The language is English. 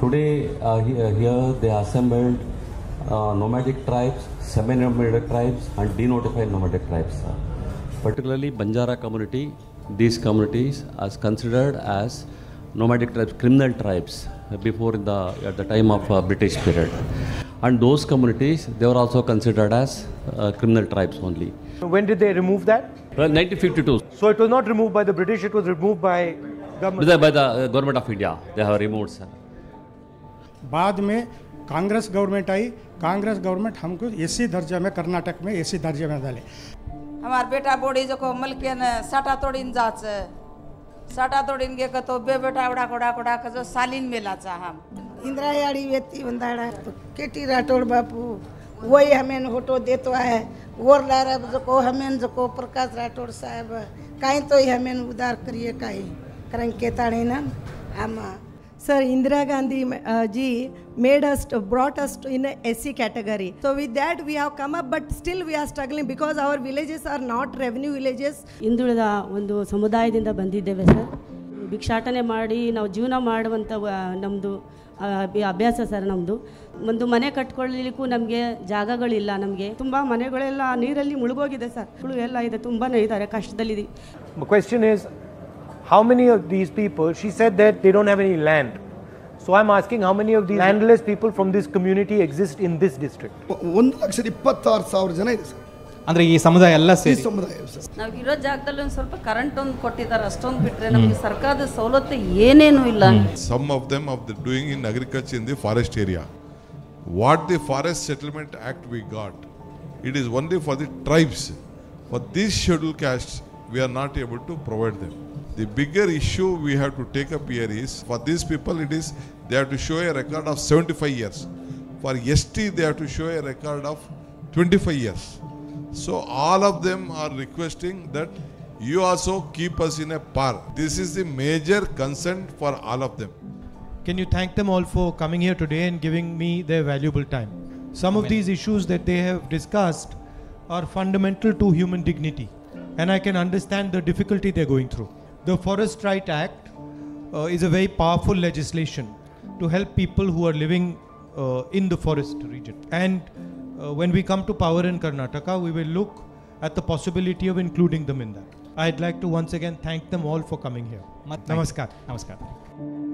Today, uh, here, here they assembled uh, nomadic tribes, semi-nomadic tribes, and denotified nomadic tribes. Particularly Banjara community, these communities are considered as nomadic tribes, criminal tribes uh, before in the at the time of uh, British period, and those communities they were also considered as uh, criminal tribes only. When did they remove that? Well, 1952, So it was not removed by the British, it was removed by government. by the, by the uh, government of India, they have removed. Sir. बाद में Congress government आई। Congress government हमको AC दर्जे में कर्नाटक में AC दर्जे में डाले। हमार बेटा बोडी जो जको मलकेन साटा तोडीन जाच। साटा तोडीन गे तो बे बेटा उडा कोडा कोडा जो सालीन मेलाचा हम इंदिरायाड़ी व्यक्ति बंदाड़ा तो केटी राठौड़ बापू वही हमें होटो देतो है वोर लारा जको हमें जको प्रकाश राठौड़ साहब काई तो ही हमें उदार करिए काई। करन केताणी ना आमा। Sir Indira Gandhi ji made us brought us in S C category so with that we have come up but still we are struggling because our villages are not revenue villages ಹಿಂದುಳಿದ ಒಂದು ಸಮುದಾಯದಿಂದ ಬಂದಿದ್ದೇವೆ sir ಭಿಕ್ಷಾಟನೆ ಮಾಡಿ ನಾವು ಜೀವನ ಮಾಡುವಂಥ ನಮ್ಮದು ಅಭ್ಯಾಸ ಸರ್ ನಮ್ಮದು ಒಂದು ಮನೆ ಕಟ್ಕೊಳ್ಳಲಿಕ್ಕೂ ನಮಗೆ ಜಾಗಗಳಿಲ್ಲ ನಮಗೆ. ತುಂಬ ಮನೆಗಳೆಲ್ಲ ನೀರಲ್ಲಿ ಮುಳುಗೋಗಿದೆ ಸರ್ ಎಲ್ಲ ಇದೆ ತುಂಬಾ ಇದ್ದಾರೆ ಕಷ್ಟದಲ್ಲಿ question is how many of these people, she said that they don't have any land. So I am asking how many of the landless people from this community exist in this district ಒಂದು ಲಕ್ಷದ ಇಪ್ಪತ್ತಾರು ಸಾವಿರ ಜನ ಇದೆ sir. ಅಂದ್ರೆ ಈ ಸಮುದಾಯ ಎಲ್ಲ ಸೇರಿ? ಸಮುದಾಯ ನಾವು ಇರೋ ಜಾಗದಲ್ಲಿ ಒಂದು ಸ್ವಲ್ಪ ಕರೆಂಟ್ ಒಂದು ಕೊಟ್ಟಿದ್ದಾರೆ ಅಷ್ಟೊಂದು ಬಿಟ್ರೆ ನಮಗೆ ಸರ್ಕಾರದ ಸವಲತ್ತು ಏನೇನು ಇಲ್ಲ. Some of them of the doing in agriculture in the forest area what the forest settlement act we got it is only for the tribes for these schedule caste we are not able to provide them The bigger issue we have to take up here is for these people it is they have to show a record of 75 years. For ST they have to show a record of 25 years. So all of them are requesting that you also keep us in a par. This is the major concern for all of them. Can you thank them all for coming here today and giving me their valuable time? Some of these issues that they have discussed are fundamental to human dignity, and I can understand the difficulty they're going through. The Forest Right Act uh, is a very powerful legislation to help people who are living uh, in the forest region. And uh, when we come to power in Karnataka, we will look at the possibility of including them in that. I'd like to once again thank them all for coming here. Thank Namaskar. You. Namaskar.